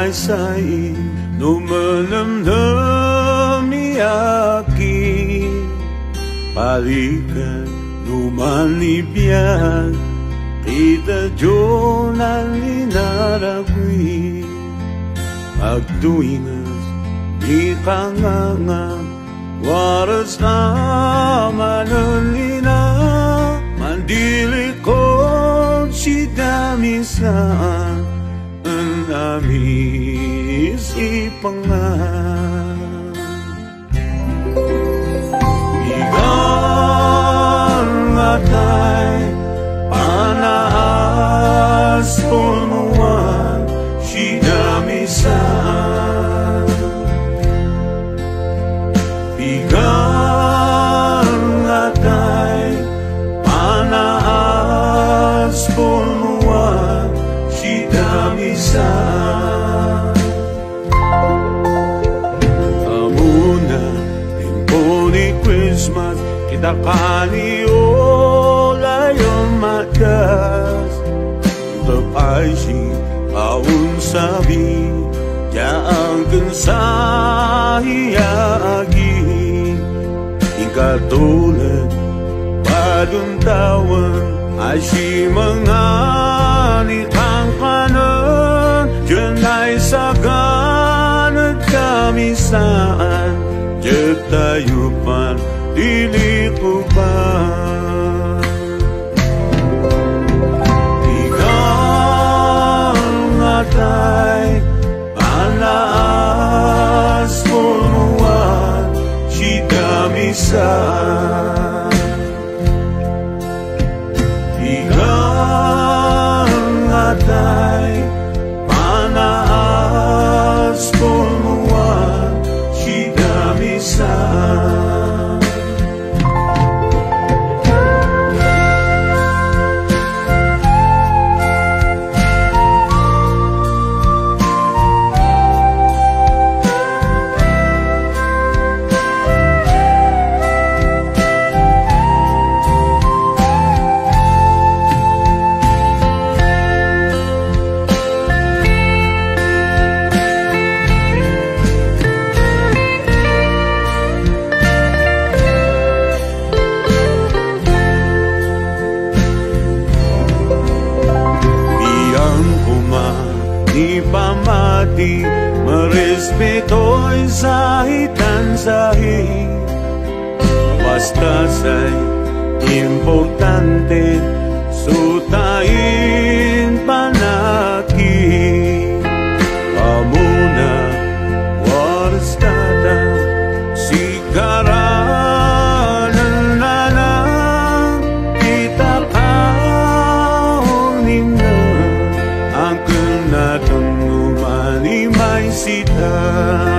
Amay say Numanamnam niyaki Palikan Numanibyan Kita Jonan linaragwi Pagtuingas Di kanganga Waras na manalina Mandili ko si dami pag-iisipang nga Ingangatay Panaas Pulmuan Sinamisan. Ingangatay Panaas Pulmuan isa Amuna Imponi Christmas Kita kani olayong makas. Tapay si Aun sabi Yang kensahia agi. Ikatulad Paduntawan Ay si mga nitang kanan Diyan ay sagan at kami saan Diyan tayo pan Dili ko pa Ikaw atay Panaas pulmuan Si mati Merespeto'y zahitan zahi. Basta sa'y importante Sutain panaki Amuna warstata si karami her